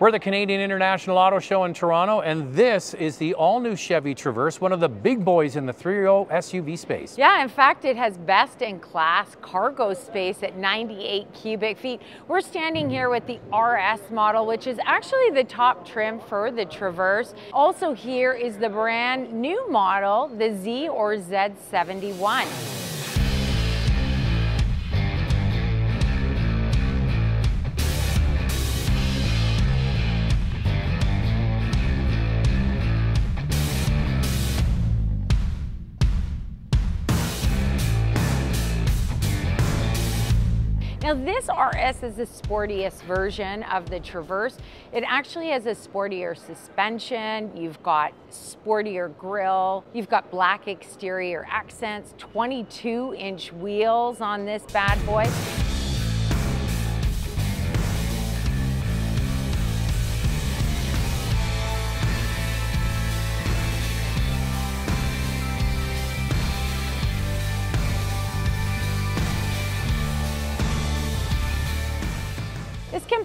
We're the Canadian International Auto Show in Toronto, and this is the all-new Chevy Traverse, one of the big boys in the 3-row SUV space. Yeah, in fact, it has best-in-class cargo space at 98 cubic feet. We're standing here with the RS model, which is actually the top trim for the Traverse. Also here is the brand new model, the Z or Z71. Now this RS is the sportiest version of the Traverse. It actually has a sportier suspension, you've got sportier grille, you've got black exterior accents, 22 inch wheels on this bad boy.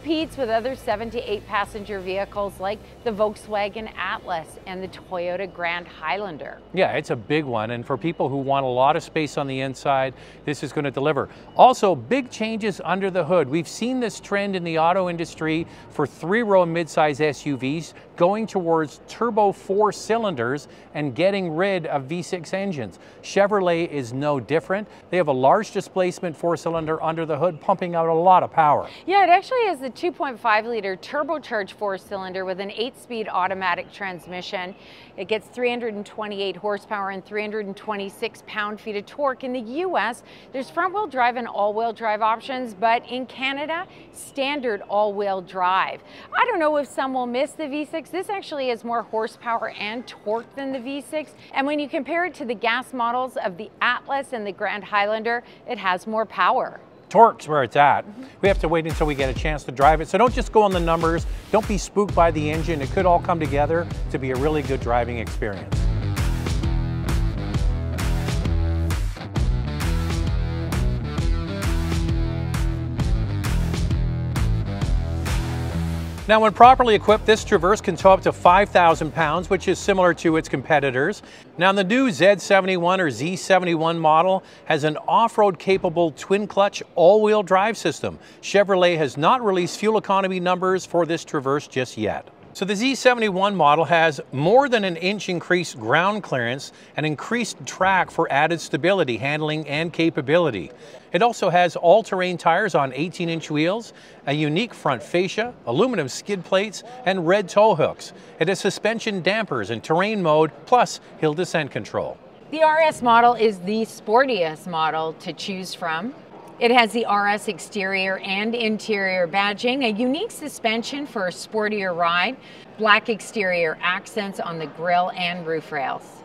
Competes with other seven to eight passenger vehicles like the Volkswagen Atlas and the Toyota Grand Highlander. Yeah, it's a big one. And for people who want a lot of space on the inside, this is going to deliver. Also, big changes under the hood. We've seen this trend in the auto industry for three-row midsize SUVs going towards turbo four cylinders and getting rid of V6 engines. Chevrolet is no different. They have a large displacement four cylinder under the hood, pumping out a lot of power. Yeah, it actually is the 2.5 liter turbocharged four cylinder with an eight speed automatic transmission. It gets 328 horsepower and 326 pound feet of torque. In the US, there's front wheel drive and all wheel drive options, but in Canada, standard all wheel drive. I don't know if some will miss the V6. This actually has more horsepower and torque than the V6. And when you compare it to the gas models of the Atlas and the Grand Highlander, it has more power torque's where it's at. We have to wait until we get a chance to drive it. So don't just go on the numbers. Don't be spooked by the engine. It could all come together to be a really good driving experience. Now, when properly equipped, this Traverse can tow up to 5,000 pounds, which is similar to its competitors. Now, the new Z71 or Z71 model has an off-road capable twin-clutch all-wheel drive system. Chevrolet has not released fuel economy numbers for this Traverse just yet. So the Z71 model has more than an inch increased ground clearance and increased track for added stability, handling, and capability. It also has all-terrain tires on 18-inch wheels, a unique front fascia, aluminum skid plates, and red tow hooks. It has suspension dampers and terrain mode, plus hill descent control. The RS model is the sportiest model to choose from. It has the RS exterior and interior badging, a unique suspension for a sportier ride, black exterior accents on the grille and roof rails.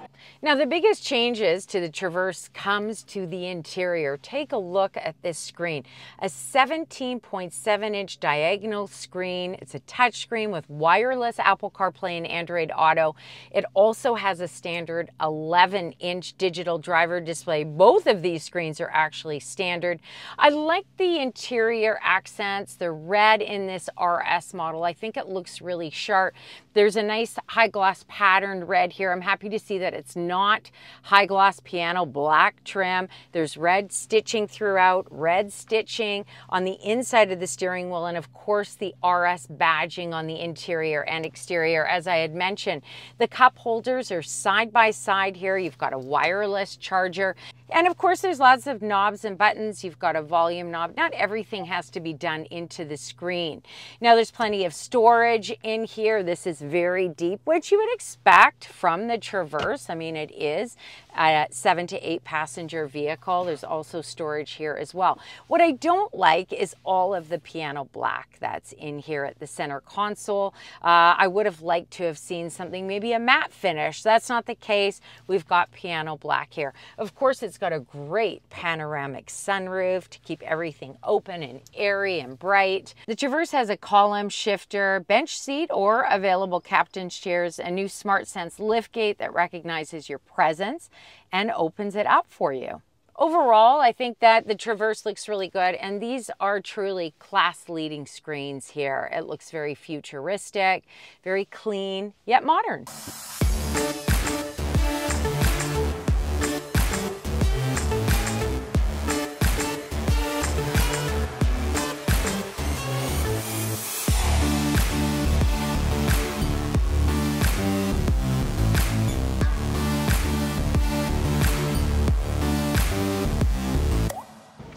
Now the biggest changes to the Traverse comes to the interior. Take a look at this screen. A 17.7 inch diagonal screen. It's a touch screen with wireless Apple CarPlay and Android Auto. It also has a standard 11 inch digital driver display. Both of these screens are actually standard. I like the interior accents, the red in this RS model. I think it looks really sharp. There's a nice high gloss patterned red here. I'm happy to see that it's not high gloss piano black trim. There's red stitching throughout, red stitching on the inside of the steering wheel, and of course the RS badging on the interior and exterior. As I had mentioned, the cup holders are side by side here. You've got a wireless charger. And of course, there's lots of knobs and buttons. You've got a volume knob. Not everything has to be done into the screen. Now, there's plenty of storage in here. This is very deep, which you would expect from the Traverse. I mean, it is a seven to eight passenger vehicle. There's also storage here as well. What I don't like is all of the piano black that's in here at the center console. Uh, I would have liked to have seen something, maybe a matte finish. That's not the case. We've got piano black here. Of course, it's got a great panoramic sunroof to keep everything open and airy and bright. The Traverse has a column shifter, bench seat, or available captain's chairs, a new smart SmartSense liftgate that recognizes your presence and opens it up for you. Overall, I think that the Traverse looks really good, and these are truly class-leading screens here. It looks very futuristic, very clean, yet modern.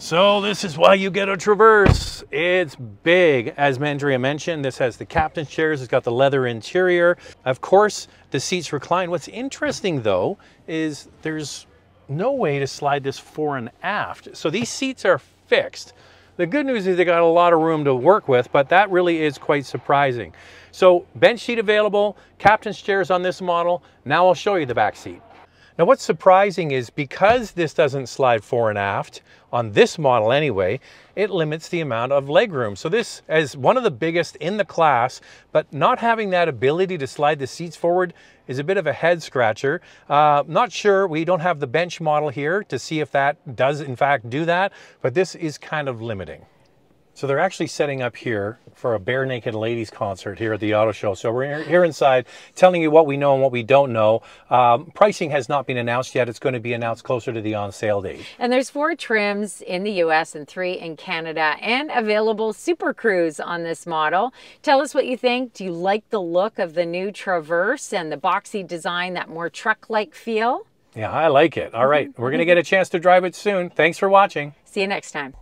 So this is why you get a Traverse. It's big, as Andrea mentioned. This has the captain's chairs. It's got the leather interior. Of course, the seats recline. What's interesting though is there's no way to slide this fore and aft. So these seats are fixed. The good news is they got a lot of room to work with, but that really is quite surprising. So bench seat available, captain's chairs on this model. Now I'll show you the back seat. Now what's surprising is because this doesn't slide fore and aft, on this model anyway, it limits the amount of legroom. So this is one of the biggest in the class, but not having that ability to slide the seats forward is a bit of a head scratcher. Uh, not sure, we don't have the bench model here to see if that does in fact do that, but this is kind of limiting. So they're actually setting up here for a Barenaked Ladies concert here at the auto show. So we're here inside telling you what we know and what we don't know. Um, pricing has not been announced yet. It's going to be announced closer to the on sale date. And there's four trims in the US and three in Canada and available Super Cruise on this model. Tell us what you think. Do you like the look of the new Traverse and the boxy design, that more truck-like feel? Yeah, I like it. All right, we're going to get a chance to drive it soon. Thanks for watching. See you next time.